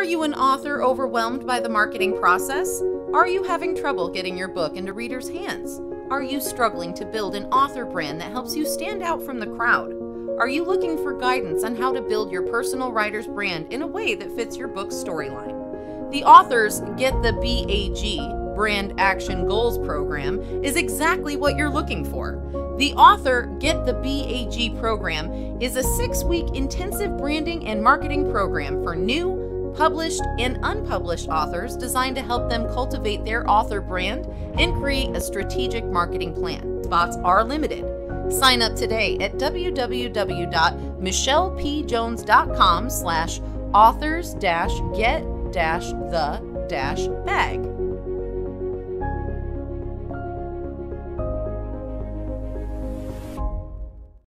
Are you an author overwhelmed by the marketing process? Are you having trouble getting your book into readers' hands? Are you struggling to build an author brand that helps you stand out from the crowd? Are you looking for guidance on how to build your personal writer's brand in a way that fits your book's storyline? The authors Get the BAG Brand Action Goals program is exactly what you're looking for. The author Get the BAG program is a six week intensive branding and marketing program for new, published, and unpublished authors designed to help them cultivate their author brand and create a strategic marketing plan. Spots are limited. Sign up today at www.michellepjones.com slash authors